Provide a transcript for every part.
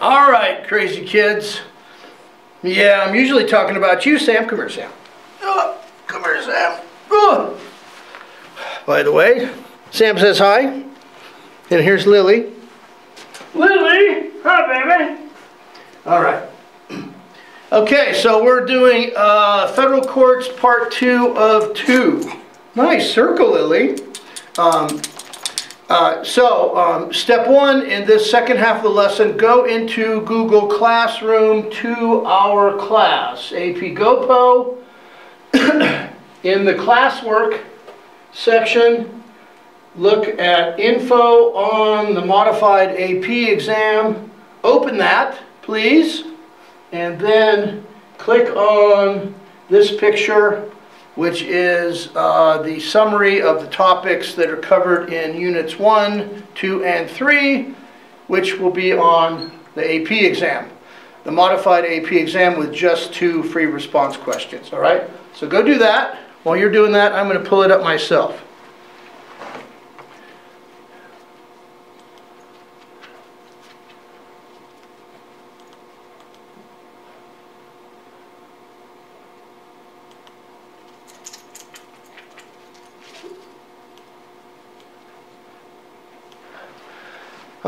All right, crazy kids. Yeah, I'm usually talking about you, Sam. Come here, Sam. Oh, come here, Sam. Oh. By the way, Sam says hi. And here's Lily. Lily, hi, baby. All right. Okay, so we're doing uh, federal courts part two of two. Nice circle, Lily. Um, uh, so, um, step one in this second half of the lesson, go into Google Classroom to our class, AP GoPo. in the classwork section, look at info on the modified AP exam. Open that, please, and then click on this picture which is uh, the summary of the topics that are covered in Units 1, 2, and 3, which will be on the AP exam. The modified AP exam with just two free response questions, all right? So go do that. While you're doing that, I'm going to pull it up myself.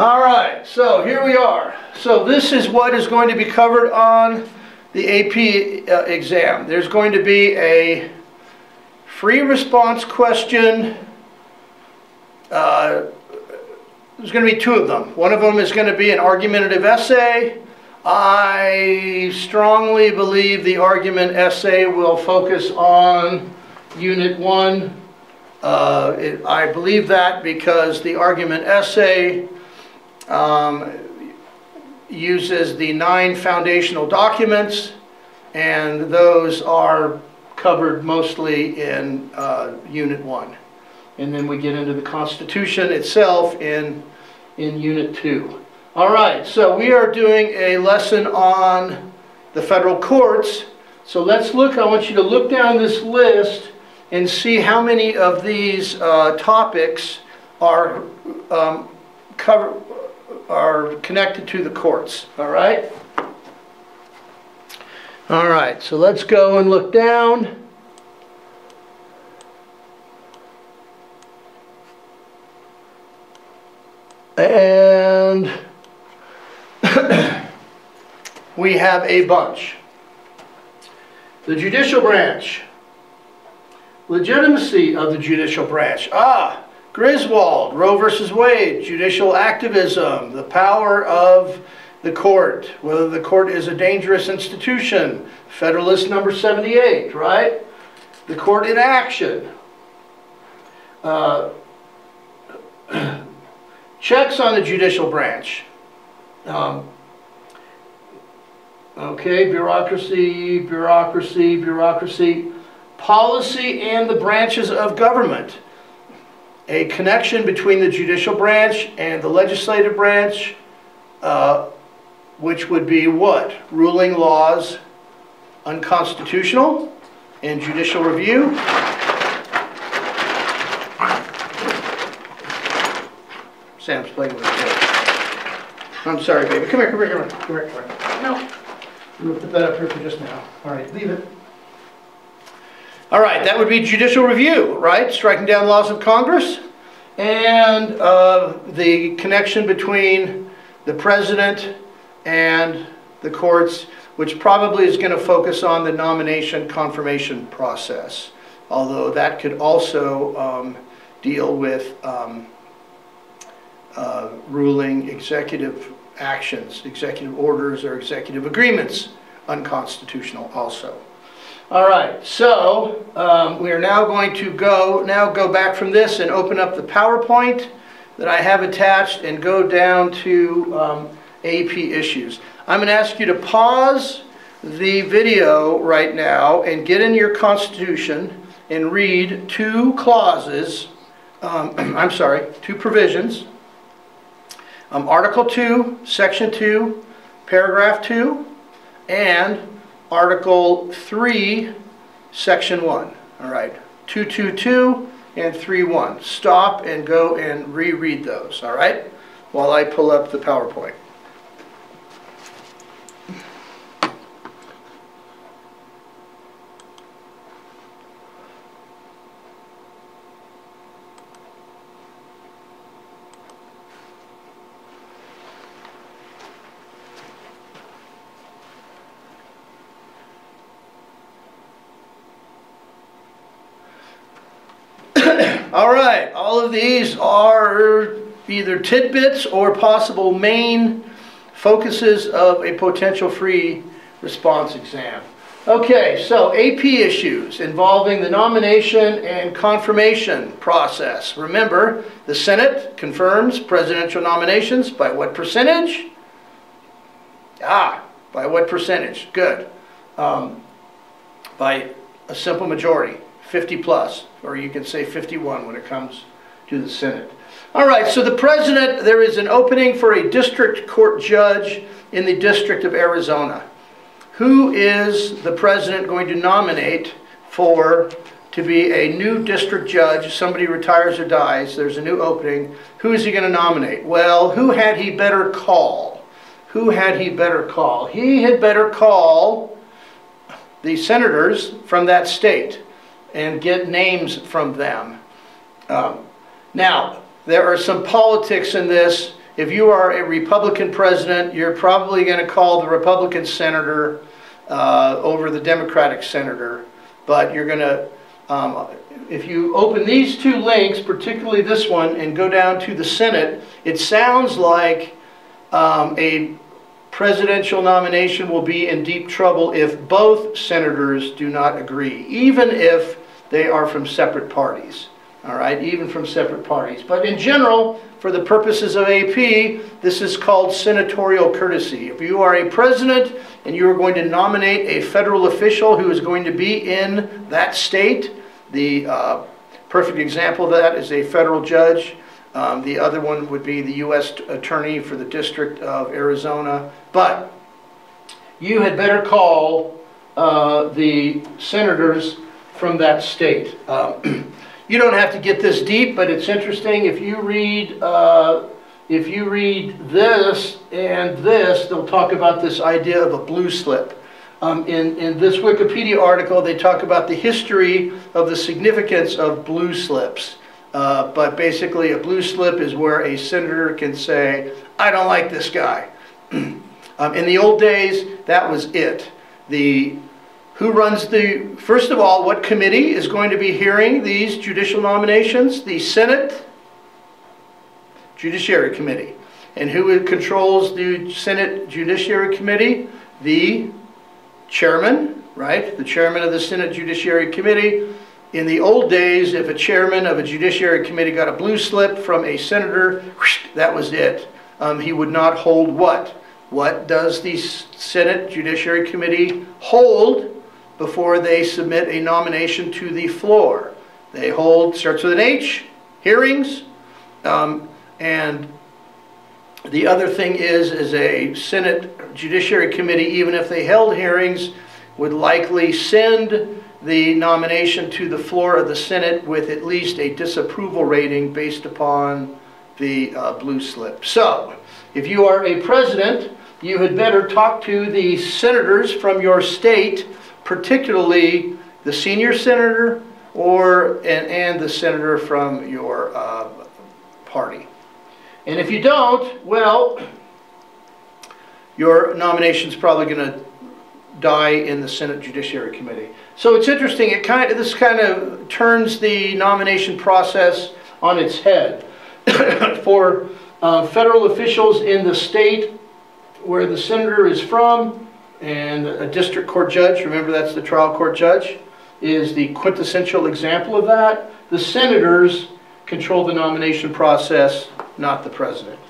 All right, so here we are. So this is what is going to be covered on the AP uh, exam. There's going to be a free response question. Uh, there's going to be two of them. One of them is going to be an argumentative essay. I strongly believe the argument essay will focus on Unit 1. Uh, it, I believe that because the argument essay um, uses the nine foundational documents, and those are covered mostly in uh, Unit 1. And then we get into the Constitution itself in, in Unit 2. All right, so we are doing a lesson on the federal courts. So let's look, I want you to look down this list and see how many of these uh, topics are um, cover, are connected to the courts, all right? All right, so let's go and look down. And we have a bunch. The judicial branch. Legitimacy of the judicial branch. Ah, Griswold, Roe versus Wade, judicial activism, the power of the court, whether the court is a dangerous institution, Federalist number 78, right? The court in action. Uh, checks on the judicial branch. Um, okay, bureaucracy, bureaucracy, bureaucracy. Policy and the branches of government a connection between the judicial branch and the legislative branch, uh, which would be what? Ruling laws unconstitutional and judicial review. Sam's playing with it. I'm sorry, baby. Come here, come here, come here. Come here, come here. No. I'm going to put that up here for just now. All right, leave it. All right, that would be judicial review, right? Striking down laws of Congress and uh, the connection between the president and the courts, which probably is going to focus on the nomination confirmation process, although that could also um, deal with um, uh, ruling executive actions, executive orders or executive agreements unconstitutional also. All right, so um, we are now going to go, now go back from this and open up the PowerPoint that I have attached and go down to um, AP issues. I'm going to ask you to pause the video right now and get in your Constitution and read two clauses, um, I'm sorry, two provisions. Um, Article 2, Section 2, Paragraph 2, and Article 3, Section 1. All right, 222 and 31. Stop and go and reread those, all right, while I pull up the PowerPoint. all of these are either tidbits or possible main focuses of a potential free response exam. Okay, so AP issues involving the nomination and confirmation process. Remember, the Senate confirms presidential nominations by what percentage? Ah, by what percentage? Good. Um, by a simple majority, 50 plus, or you can say 51 when it comes to the Senate. All right, so the president, there is an opening for a district court judge in the District of Arizona. Who is the president going to nominate for to be a new district judge? Somebody retires or dies, there's a new opening. Who is he going to nominate? Well, who had he better call? Who had he better call? He had better call the senators from that state and get names from them. Um, now, there are some politics in this. If you are a Republican president, you're probably going to call the Republican senator uh, over the Democratic senator. But you're going to, um, if you open these two links, particularly this one, and go down to the Senate, it sounds like um, a presidential nomination will be in deep trouble if both senators do not agree, even if they are from separate parties all right, even from separate parties. But in general, for the purposes of AP, this is called senatorial courtesy. If you are a president and you are going to nominate a federal official who is going to be in that state, the uh, perfect example of that is a federal judge. Um, the other one would be the U.S. Attorney for the District of Arizona. But you had better call uh, the senators from that state. Uh, You don't have to get this deep, but it's interesting. If you read, uh, if you read this and this, they'll talk about this idea of a blue slip. Um, in, in this Wikipedia article, they talk about the history of the significance of blue slips. Uh, but basically, a blue slip is where a senator can say, I don't like this guy. um, in the old days, that was it. The who runs the, first of all, what committee is going to be hearing these judicial nominations? The Senate Judiciary Committee. And who controls the Senate Judiciary Committee? The chairman, right? The chairman of the Senate Judiciary Committee. In the old days, if a chairman of a judiciary committee got a blue slip from a senator, that was it. Um, he would not hold what? What does the Senate Judiciary Committee hold before they submit a nomination to the floor. They hold, starts with an H, hearings, um, and the other thing is, is a Senate Judiciary Committee, even if they held hearings, would likely send the nomination to the floor of the Senate with at least a disapproval rating based upon the uh, blue slip. So, if you are a president, you had better talk to the senators from your state particularly the senior senator or and, and the senator from your uh, party. And if you don't, well, your nomination is probably going to die in the Senate Judiciary Committee. So it's interesting. It kind of, this kind of turns the nomination process on its head. For uh, federal officials in the state where the senator is from, and a district court judge, remember that's the trial court judge, is the quintessential example of that. The senators control the nomination process, not the president.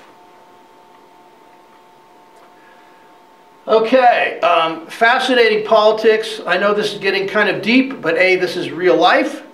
Okay, um, fascinating politics. I know this is getting kind of deep, but A, this is real life,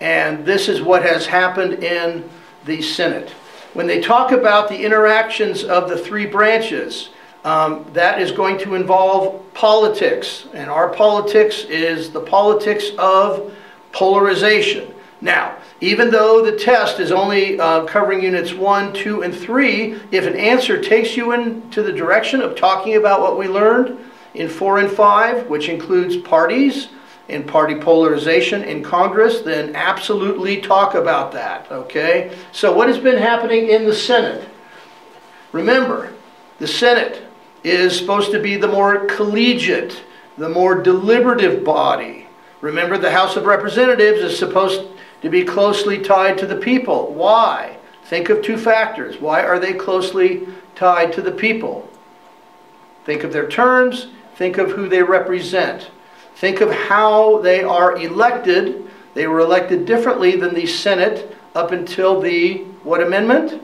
and this is what has happened in the Senate. When they talk about the interactions of the three branches, um, that is going to involve politics. And our politics is the politics of polarization. Now, even though the test is only uh, covering units 1, 2, and 3, if an answer takes you into the direction of talking about what we learned in 4 and 5, which includes parties and party polarization in Congress, then absolutely talk about that, okay? So what has been happening in the Senate? Remember, the Senate is supposed to be the more collegiate, the more deliberative body. Remember, the House of Representatives is supposed to be closely tied to the people. Why? Think of two factors. Why are they closely tied to the people? Think of their terms, think of who they represent. Think of how they are elected. They were elected differently than the Senate up until the, what amendment?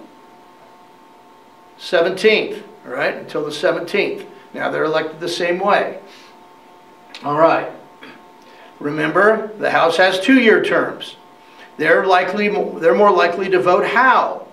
17th, all right, until the 17th. Now they're elected the same way. All right. Remember, the House has two-year terms. They're likely, they're more likely to vote how?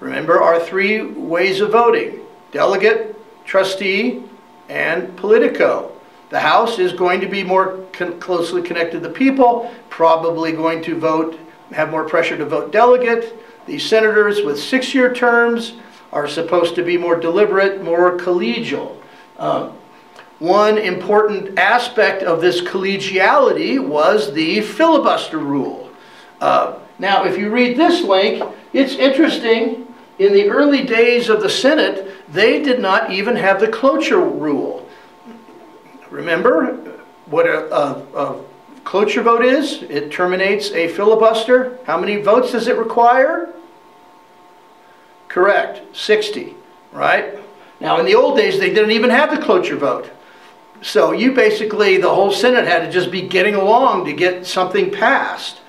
Remember our three ways of voting. Delegate, trustee, and politico. The House is going to be more con closely connected to the people, probably going to vote, have more pressure to vote delegate. The senators with six-year terms are supposed to be more deliberate, more collegial. Um, one important aspect of this collegiality was the filibuster rule. Uh, now, if you read this link, it's interesting. In the early days of the Senate, they did not even have the cloture rule. Remember what a, a, a cloture vote is? It terminates a filibuster. How many votes does it require? Correct, 60, right? Now, in the old days, they didn't even have the cloture vote. So you basically, the whole Senate had to just be getting along to get something passed.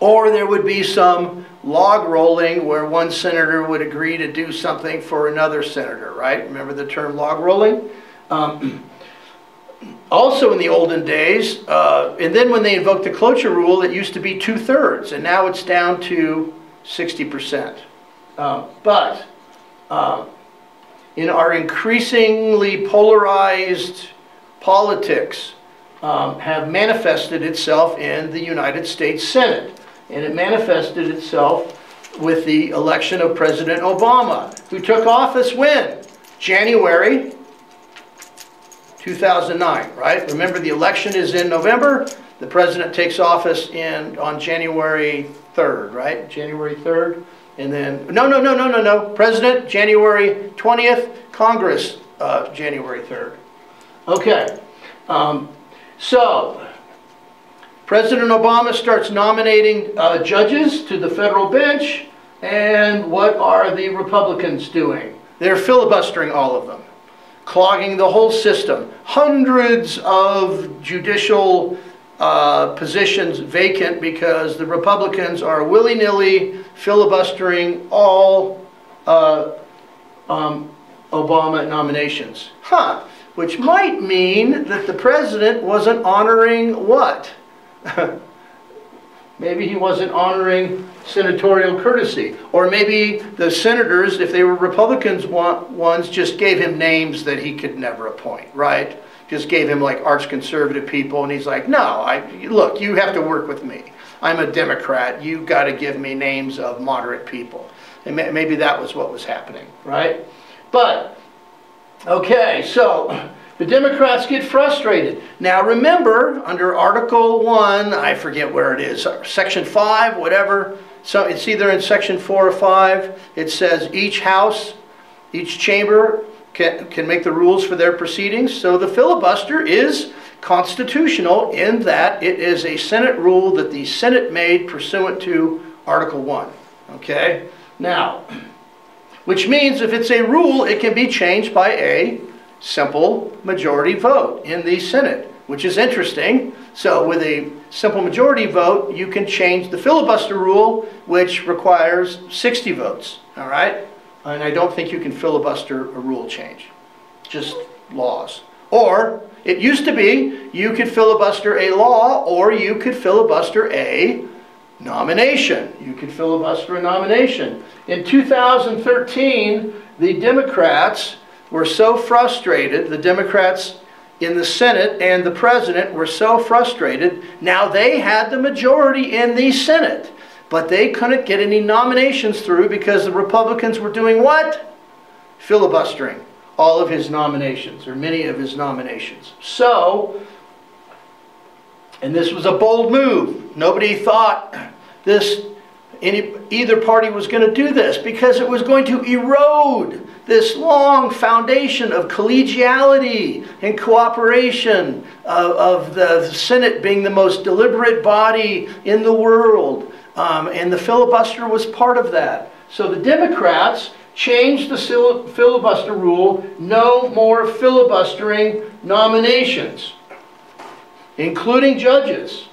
Or there would be some log rolling where one senator would agree to do something for another senator, right? Remember the term log rolling? Um, also in the olden days, uh, and then when they invoked the cloture rule, it used to be two thirds, and now it's down to 60%. Um, but um, in our increasingly polarized politics um, have manifested itself in the United States Senate. And it manifested itself with the election of President Obama, who took office when? January 2009, right? Remember the election is in November. The president takes office in on January 3rd, right? January 3rd. And then, no, no, no, no, no, no. President, January 20th. Congress, uh, January 3rd. Okay. Um, so, President Obama starts nominating uh, judges to the federal bench. And what are the Republicans doing? They're filibustering all of them, clogging the whole system. Hundreds of judicial uh, positions vacant because the Republicans are willy-nilly filibustering all uh, um, Obama nominations. Huh, which might mean that the president wasn't honoring what? maybe he wasn't honoring senatorial courtesy. Or maybe the senators, if they were Republicans ones, just gave him names that he could never appoint, right? Just gave him like arch conservative people, and he's like, no, I look, you have to work with me. I'm a Democrat. You got to give me names of moderate people. And maybe that was what was happening, right? But okay, so the Democrats get frustrated. Now remember, under Article 1, I forget where it is, Section 5, whatever, so it's either in Section 4 or 5, it says each house, each chamber can, can make the rules for their proceedings. So the filibuster is constitutional in that it is a Senate rule that the Senate made pursuant to Article 1. Okay? Now, which means if it's a rule, it can be changed by a simple majority vote in the Senate, which is interesting. So with a simple majority vote, you can change the filibuster rule, which requires 60 votes. All right? And I don't think you can filibuster a rule change, just laws. Or it used to be you could filibuster a law or you could filibuster a nomination. You could filibuster a nomination. In 2013, the Democrats were so frustrated, the Democrats in the Senate and the President were so frustrated, now they had the majority in the Senate. But they couldn't get any nominations through because the Republicans were doing what? Filibustering all of his nominations, or many of his nominations. So, and this was a bold move. Nobody thought this, any, either party was going to do this because it was going to erode this long foundation of collegiality and cooperation of, of the Senate being the most deliberate body in the world. Um, and the filibuster was part of that. So the Democrats changed the filibuster rule no more filibustering nominations, including judges.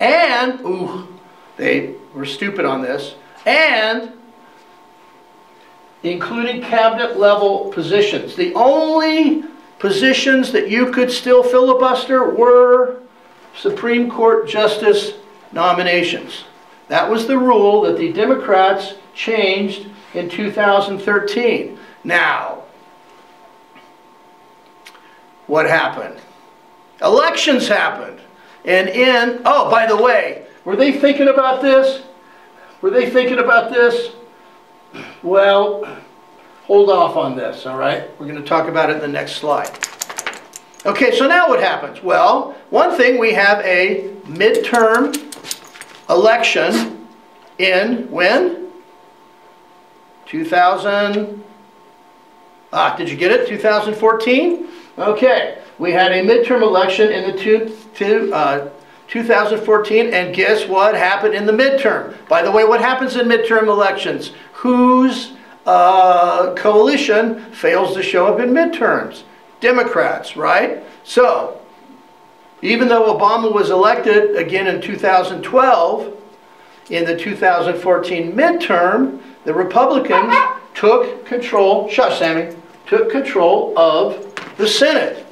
And, ooh, they were stupid on this, and including cabinet level positions. The only positions that you could still filibuster were Supreme Court justice nominations. That was the rule that the Democrats changed in 2013. Now, what happened? Elections happened. And in, oh, by the way, were they thinking about this? Were they thinking about this? Well, hold off on this, all right? We're going to talk about it in the next slide. Okay, so now what happens? Well, one thing, we have a midterm election in when? 2000. Ah, did you get it? 2014? Okay, we had a midterm election in the two, two, uh, 2014, and guess what happened in the midterm? By the way, what happens in midterm elections? Whose uh, coalition fails to show up in midterms? Democrats, right? So, even though Obama was elected again in 2012, in the 2014 midterm, the Republicans took control, shush Sammy, took control of the Senate.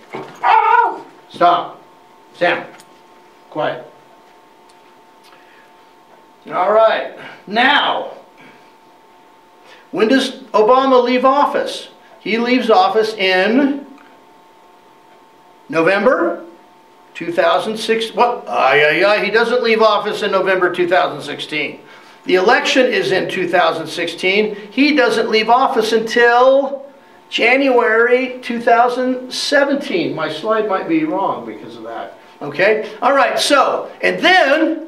Stop. Sam, quiet. All right, now, when does Obama leave office? He leaves office in November 2006. What? Ah, yeah, yeah. He doesn't leave office in November 2016. The election is in 2016. He doesn't leave office until January 2017. My slide might be wrong because of that. Okay? All right, so, and then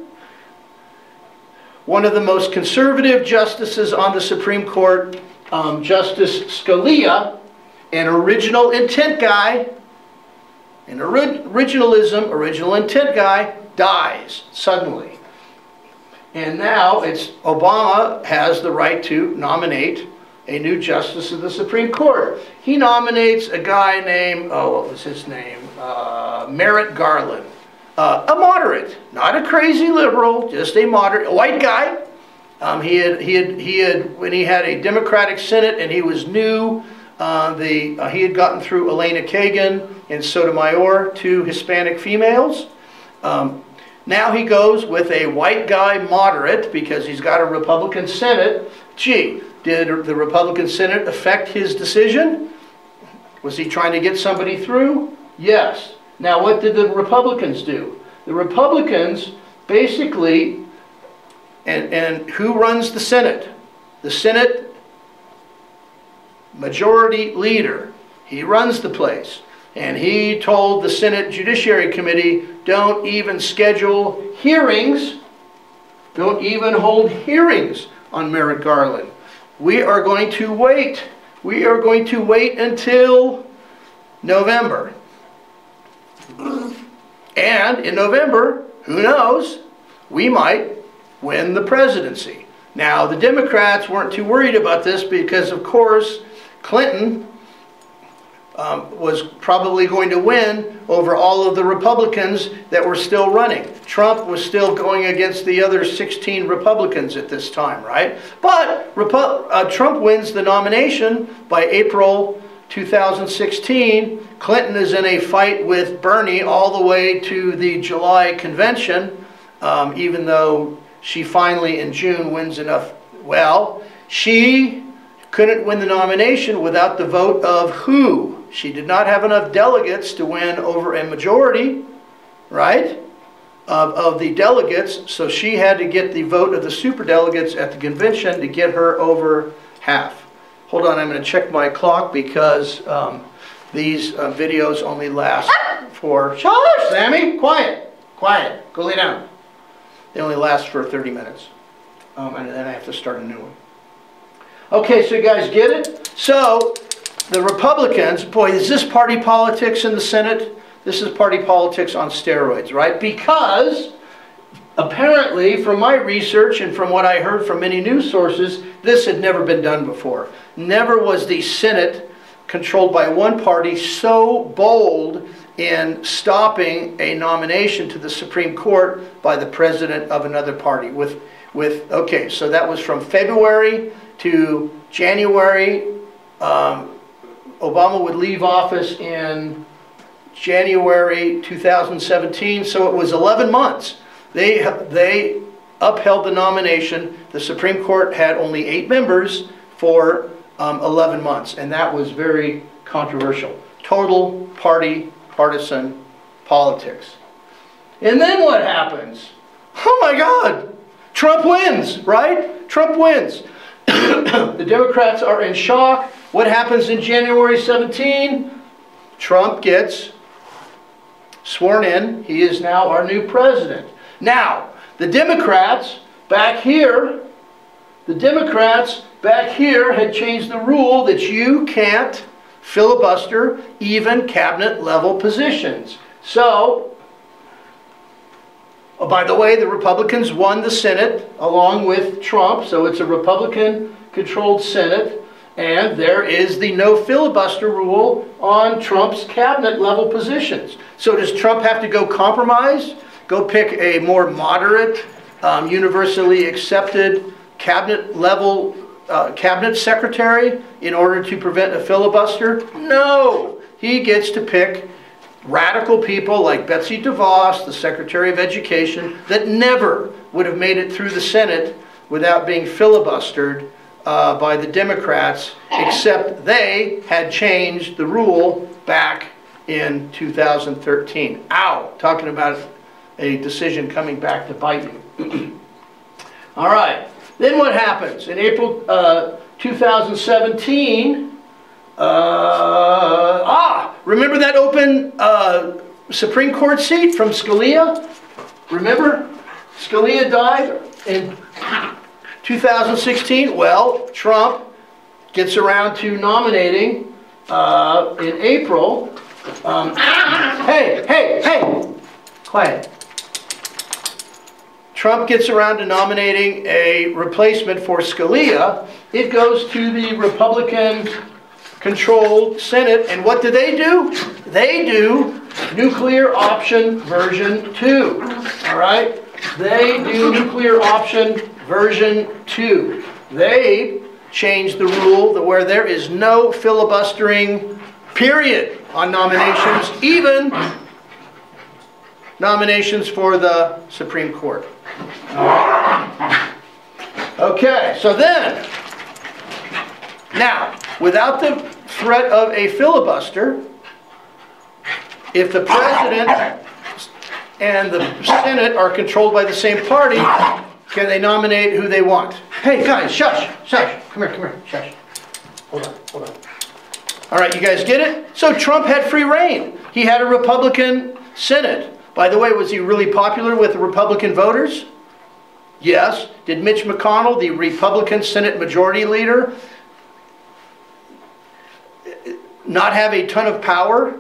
one of the most conservative justices on the Supreme Court, um, Justice Scalia, an original intent guy, an originalism, original intent guy, dies suddenly. And now it's Obama has the right to nominate a new justice of the Supreme Court. He nominates a guy named, oh, what was his name? Uh, Garland. Uh, a moderate, not a crazy liberal, just a moderate, a white guy. Um, he had, he had, he had, when he had a Democratic Senate and he was new, uh, the, uh, he had gotten through Elena Kagan and Sotomayor, two Hispanic females. Um, now he goes with a white guy moderate because he's got a Republican Senate. Gee, did the Republican Senate affect his decision? Was he trying to get somebody through? Yes. Now, what did the Republicans do? The Republicans basically, and, and who runs the Senate? The Senate majority leader. He runs the place. And he told the Senate Judiciary Committee, don't even schedule hearings, don't even hold hearings on Merrick Garland. We are going to wait. We are going to wait until November. And in November, who knows, we might win the presidency. Now, the Democrats weren't too worried about this because, of course, Clinton um, was probably going to win over all of the Republicans that were still running. Trump was still going against the other 16 Republicans at this time, right? But Repu uh, Trump wins the nomination by April 2016. Clinton is in a fight with Bernie all the way to the July convention, um, even though she finally in June wins enough. Well, she couldn't win the nomination without the vote of who? She did not have enough delegates to win over a majority, right, of, of the delegates, so she had to get the vote of the superdelegates at the convention to get her over half. Hold on, I'm going to check my clock because um, these uh, videos only last for... Shush, Sammy! Quiet! Quiet. Go lay down. They only last for 30 minutes. um, and then I have to start a new one. Okay, so you guys get it? So, the Republicans, boy, is this party politics in the Senate? This is party politics on steroids, right? Because apparently, from my research and from what I heard from many news sources, this had never been done before. Never was the Senate controlled by one party so bold in stopping a nomination to the Supreme Court by the president of another party. With, with okay, so that was from February to January. Um, Obama would leave office in January 2017, so it was 11 months. They, they upheld the nomination. The Supreme Court had only eight members for um, 11 months, and that was very controversial. Total party partisan politics. And then what happens? Oh my God! Trump wins, right? Trump wins. the Democrats are in shock. What happens in January 17? Trump gets sworn in. He is now our new president. Now, the Democrats back here, the Democrats back here had changed the rule that you can't filibuster even cabinet level positions. So, oh, by the way, the Republicans won the Senate along with Trump, so it's a Republican controlled Senate. And there is the no filibuster rule on Trump's cabinet level positions. So does Trump have to go compromise? Go pick a more moderate, um, universally accepted cabinet level uh, cabinet secretary in order to prevent a filibuster? No. He gets to pick radical people like Betsy DeVos, the Secretary of Education, that never would have made it through the Senate without being filibustered uh, by the Democrats, except they had changed the rule back in 2013. Ow! Talking about a decision coming back to bite you. All right. Then what happens? In April uh, 2017, uh, remember that open uh, Supreme Court seat from Scalia? Remember? Scalia died in 2016. Well, Trump gets around to nominating uh, in April. Um, hey, hey, hey! Quiet. Trump gets around to nominating a replacement for Scalia. It goes to the Republican controlled Senate, and what do they do? They do nuclear option version 2. All right? They do nuclear option version 2. They change the rule that where there is no filibustering period on nominations, even nominations for the Supreme Court. Okay, so then, now, without the threat of a filibuster, if the president and the Senate are controlled by the same party, can they nominate who they want? Hey, guys, shush, shush, come here, come here, shush. Hold on, hold on. All right, you guys get it? So Trump had free reign. He had a Republican Senate. By the way, was he really popular with the Republican voters? Yes. Did Mitch McConnell, the Republican Senate Majority Leader, not have a ton of power?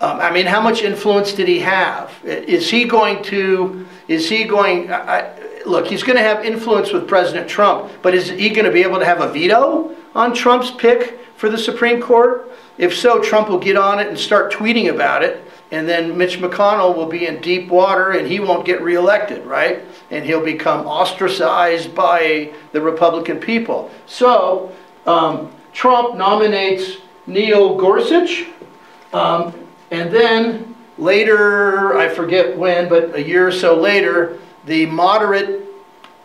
Um, I mean, how much influence did he have? Is he going to, is he going, I, look, he's going to have influence with President Trump, but is he going to be able to have a veto on Trump's pick for the Supreme Court? If so, Trump will get on it and start tweeting about it, and then Mitch McConnell will be in deep water and he won't get reelected, right? and he'll become ostracized by the Republican people. So um, Trump nominates Neil Gorsuch, um, and then later, I forget when, but a year or so later, the moderate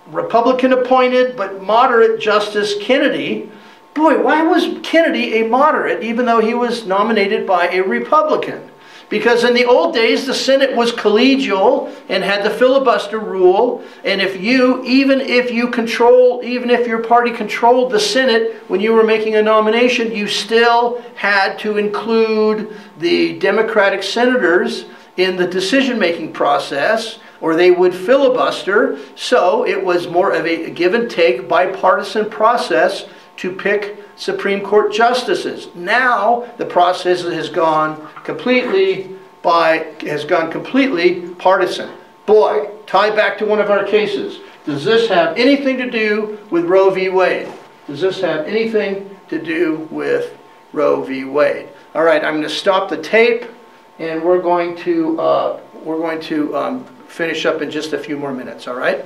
Republican appointed but moderate Justice Kennedy. Boy, why was Kennedy a moderate even though he was nominated by a Republican? Because in the old days, the Senate was collegial and had the filibuster rule. And if you, even if you control, even if your party controlled the Senate when you were making a nomination, you still had to include the Democratic senators in the decision-making process or they would filibuster. So it was more of a give and take bipartisan process to pick Supreme Court justices. Now the process has gone completely by has gone completely partisan. Boy, tie back to one of our cases. Does this have anything to do with Roe v. Wade? Does this have anything to do with Roe v. Wade? All right, I'm going to stop the tape, and we're going to uh, we're going to um, finish up in just a few more minutes. All right.